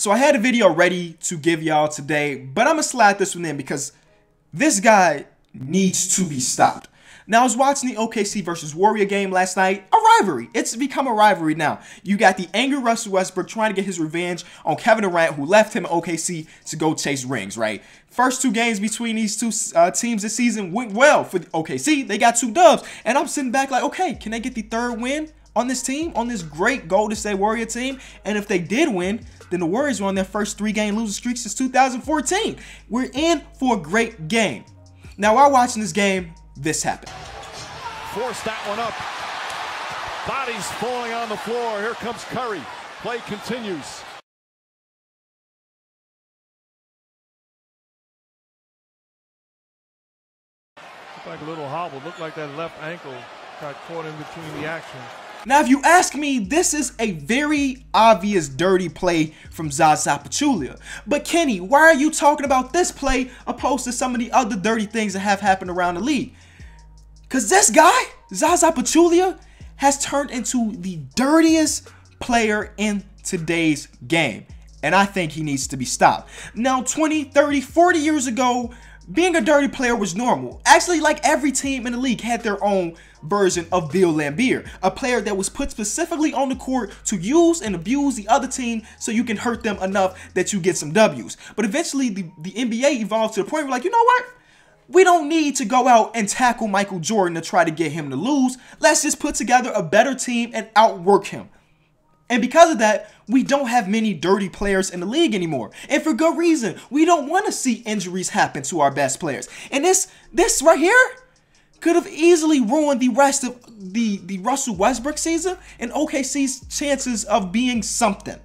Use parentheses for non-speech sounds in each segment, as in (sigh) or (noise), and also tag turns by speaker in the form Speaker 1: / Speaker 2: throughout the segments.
Speaker 1: So I had a video ready to give y'all today, but I'm gonna slide this one in because this guy needs to be stopped. Now, I was watching the OKC versus Warrior game last night. A rivalry. It's become a rivalry now. You got the angry Russell Westbrook trying to get his revenge on Kevin Durant, who left him at OKC to go chase rings, right? First two games between these two uh, teams this season went well for OKC. They got two dubs. And I'm sitting back like, okay, can they get the third win on this team, on this great Golden State Warrior team? And if they did win, then the Warriors were on their first three-game losing streak since 2014. We're in for a great game. Now, while watching this game, this happened.
Speaker 2: Force that one up. Bodies falling on the floor. Here comes Curry. Play continues. Looked like a little hobble. Looked like that left ankle got caught in between the action.
Speaker 1: Now, if you ask me, this is a very obvious dirty play from Zaza Pachulia. But Kenny, why are you talking about this play opposed to some of the other dirty things that have happened around the league? Because this guy, Zaza Pachulia, has turned into the dirtiest player in today's game. And I think he needs to be stopped. Now, 20, 30, 40 years ago, being a dirty player was normal. Actually, like every team in the league had their own version of Bill Laimbeer, a player that was put specifically on the court to use and abuse the other team so you can hurt them enough that you get some W's. But eventually, the, the NBA evolved to the point where like, you know what? We don't need to go out and tackle Michael Jordan to try to get him to lose. Let's just put together a better team and outwork him. And because of that, we don't have many dirty players in the league anymore. And for good reason. We don't want to see injuries happen to our best players. And this this right here could have easily ruined the rest of the, the Russell Westbrook season and OKC's chances of being something.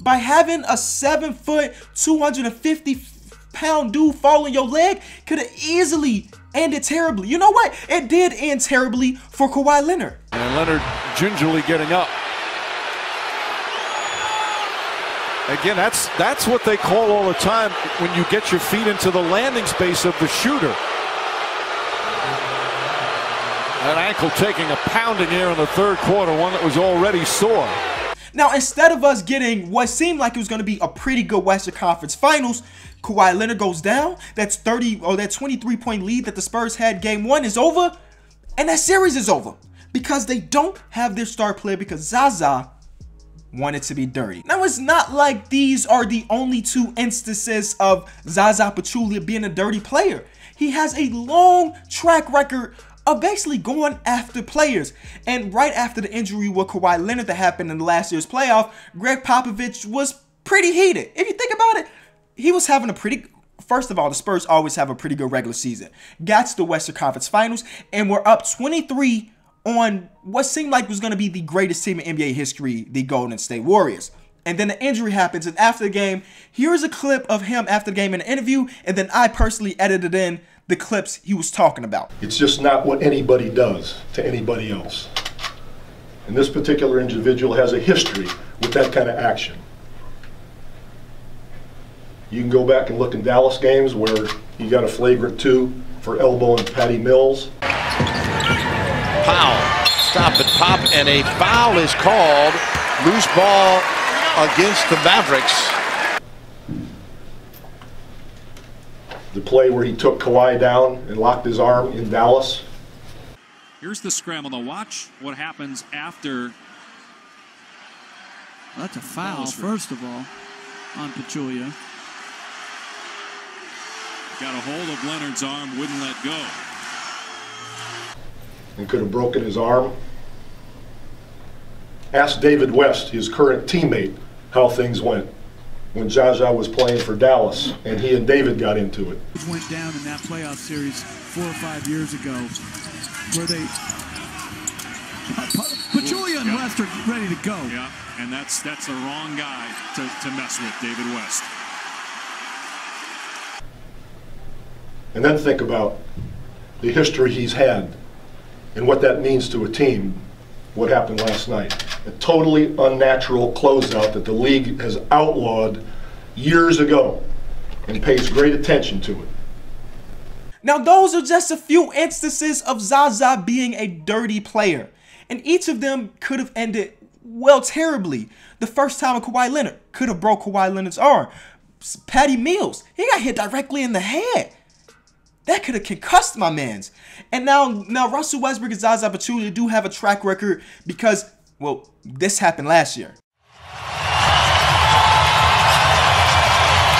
Speaker 1: By having a 7 foot, 250 pound dude fall on your leg could have easily ended terribly. You know what? It did end terribly for Kawhi Leonard.
Speaker 2: And Leonard gingerly getting up. Again, that's that's what they call all the time when you get your feet into the landing space of the shooter. That ankle taking a pounding here in the third quarter, one that was already sore.
Speaker 1: Now, instead of us getting what seemed like it was going to be a pretty good Western Conference Finals, Kawhi Leonard goes down. That's 30 or that 23 point lead that the Spurs had game one is over. And that series is over because they don't have their star player because Zaza wanted to be dirty. Now, it's not like these are the only two instances of Zaza Pachulia being a dirty player. He has a long track record of basically going after players. And right after the injury with Kawhi Leonard that happened in the last year's playoff, Gregg Popovich was pretty heated. If you think about it, he was having a pretty First of all, the Spurs always have a pretty good regular season. Got to the Western Conference Finals, and we're up 23 on what seemed like was going to be the greatest team in NBA history, the Golden State Warriors. And then the injury happens, and after the game, here's a clip of him after the game in an interview, and then I personally edited in the clips he was talking about.
Speaker 3: It's just not what anybody does to anybody else. And this particular individual has a history with that kind of action. You can go back and look in Dallas games where he got a flagrant two for elbowing Patty Mills.
Speaker 4: Powell, stop and pop, and a foul is called. Loose ball against the Mavericks.
Speaker 3: The play where he took Kawhi down and locked his arm in Dallas.
Speaker 5: Here's the scramble. Now watch what happens after.
Speaker 6: Well, that's a foul, first of all, on Pachulia.
Speaker 5: Got a hold of Leonard's arm, wouldn't let go.
Speaker 3: And could have broken his arm. Ask David West, his current teammate, how things went when Zaza was playing for Dallas, and he and David got into it.
Speaker 6: Went down in that playoff series four or five years ago, where they Pachulia and West are ready to go.
Speaker 5: Yeah, and that's that's the wrong guy to, to mess with, David West.
Speaker 3: And then think about the history he's had and what that means to a team, what happened last night. A totally unnatural closeout that the league has outlawed years ago and pays great attention to it.
Speaker 1: Now, those are just a few instances of Zaza being a dirty player, and each of them could have ended well terribly. The first time Kawhi Leonard could have broke Kawhi Leonard's arm. Patty Mills, he got hit directly in the head. That could have concussed my man's. And now, now Russell Westbrook and Zaza Pachulia do have a track record because, well, this happened last year.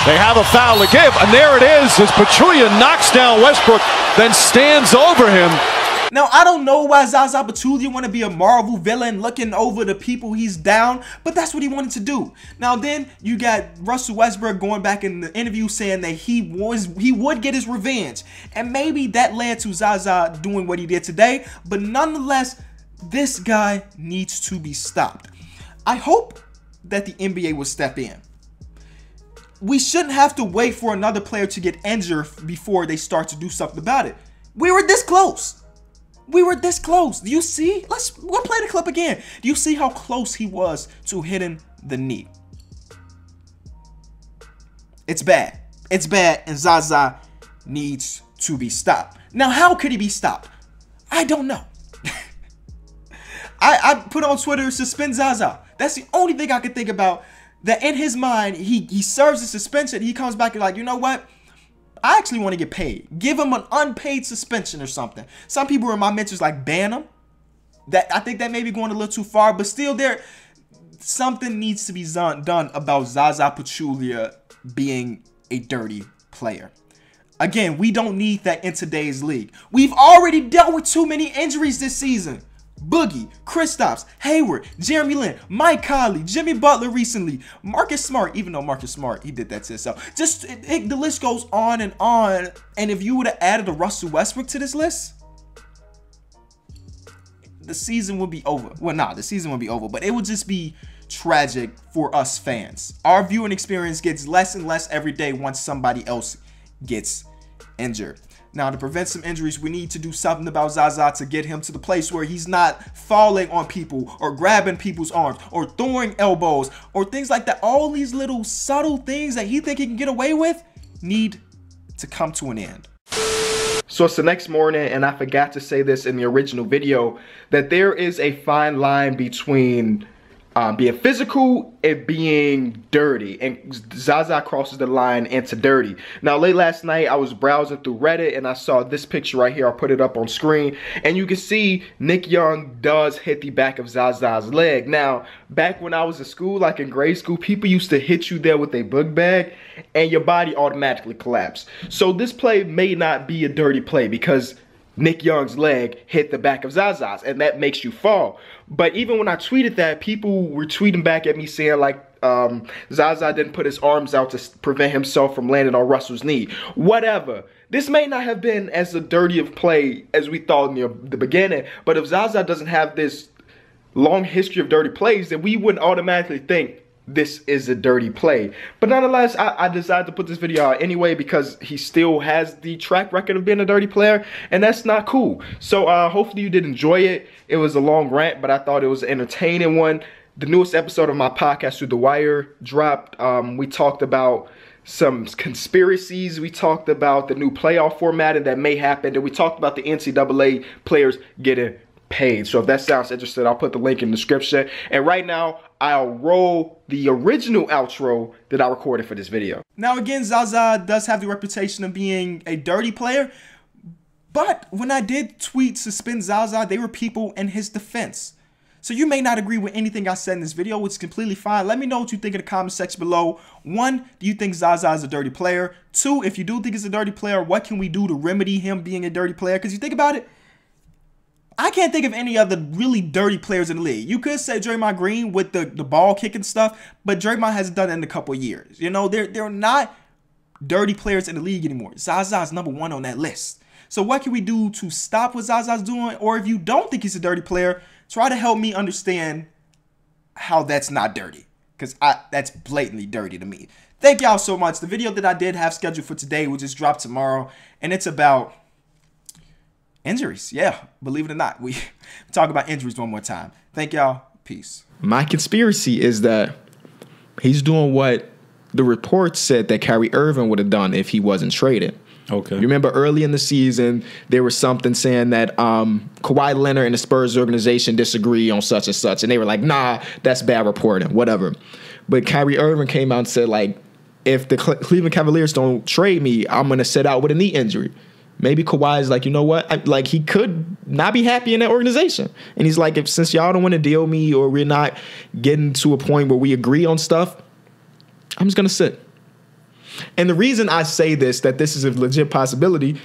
Speaker 2: They have a foul to give, and there it is as Pachulia knocks down Westbrook, then stands over him.
Speaker 1: Now, I don't know why Zaza Pachulia want to be a Marvel villain looking over the people he's down, but that's what he wanted to do. Now, then you got Russell Westbrook going back in the interview saying that he was he would get his revenge, and maybe that led to Zaza doing what he did today. But nonetheless, this guy needs to be stopped. I hope that the NBA will step in. We shouldn't have to wait for another player to get injured before they start to do something about it. We were this close. We were this close. Do you see? Let's we'll play the clip again. Do you see how close he was to hitting the knee? It's bad. It's bad, and Zaza needs to be stopped. Now, how could he be stopped? I don't know. (laughs) I, I put on Twitter, suspend Zaza. That's the only thing I can think about. That in his mind, he, he serves a suspension. He comes back and like, you know what? I actually want to get paid. Give him an unpaid suspension or something. Some people in my mentions like ban him. That I think that may be going a little too far, but still there something needs to be done about Zaza Pachulia being a dirty player. Again, we don't need that in today's league. We've already dealt with too many injuries this season. Boogie, Kristaps, Hayward, Jeremy Lin, Mike Conley, Jimmy Butler recently, Marcus Smart, even though Marcus Smart, he did that to himself. Just, it, it, the list goes on and on. And if you would have added a Russell Westbrook to this list, the season would be over. Well, nah, the season would be over, but it would just be tragic for us fans. Our viewing experience gets less and less every day once somebody else gets injured. Now, to prevent some injuries, we need to do something about Zaza to get him to the place where he's not falling on people or grabbing people's arms or throwing elbows or things like that. All these little subtle things that he think he can get away with need to come to an end. So it's the next morning, and I forgot to say this in the original video, that there is a fine line between um, being physical and being dirty. And Zaza crosses the line into dirty. Now, late last night, I was browsing through Reddit and I saw this picture right here. I'll put it up on screen. And you can see Nick Young does hit the back of Zaza's leg. Now, back when I was in school, like in grade school, people used to hit you there with a book bag and your body automatically collapsed. So this play may not be a dirty play because Nick Young's leg hit the back of Zaza's, and that makes you fall. But even when I tweeted that, people were tweeting back at me saying like, um, Zaza didn't put his arms out to prevent himself from landing on Russell's knee. Whatever. This may not have been as a dirty of play as we thought in the, the beginning, but if Zaza doesn't have this long history of dirty plays, then we wouldn't automatically think this is a dirty play. But nonetheless, I, I, decided to put this video out anyway because he still has the track record of being a dirty player, and that's not cool. So uh, hopefully you did enjoy it. It was a long rant, but I thought it was an entertaining one. The newest episode of my podcast, Through the Wire, dropped. Um, we talked about some conspiracies. We talked about the new playoff format and that may happen. And we talked about the NCAA players getting So if that sounds interesting, I'll put the link in the description. And right now, I'll roll the original outro that I recorded for this video. Now again, Zaza does have the reputation of being a dirty player, but when I did tweet suspend Zaza, they were people in his defense. So you may not agree with anything I said in this video, which is completely fine. Let me know what you think in the comment section below. One, do you think Zaza is a dirty player? Two, if you do think he's a dirty player, what can we do to remedy him being a dirty player? Because you think about it, I can't think of any other really dirty players in the league. You could say Draymond Green with the, the ball kicking stuff, but Draymond hasn't done it in a couple years. You know, they're they're not dirty players in the league anymore. Zaza is number one on that list. So what can we do to stop what Zaza's doing? Or if you don't think he's a dirty player, try to help me understand how that's not dirty. Because I that's blatantly dirty to me. Thank y'all so much. The video that I did have scheduled for today will just drop tomorrow. And it's about injuries. Yeah, believe it or not, we (laughs) talk about injuries one more time. Thank y'all. Peace.
Speaker 7: My conspiracy is that he's doing what the reports said that Kyrie Irving would have done if he wasn't traded.
Speaker 8: Okay.
Speaker 1: You remember early in the season, there was something saying that um, Kawhi Leonard and the Spurs organization disagree on such and such. And they were like, nah, that's bad reporting, whatever. But Kyrie Irving came out and said, like, if the Cle- Cleveland Cavaliers don't trade me, I'm going to set out with a knee injury. Maybe Kawhi is like, you know what? I, like he could not be happy in that organization, and he's like, if since y'all don't want to deal me or we're not getting to a point where we agree on stuff, I'm just gonna sit. And the reason I say this, that this is a legit possibility,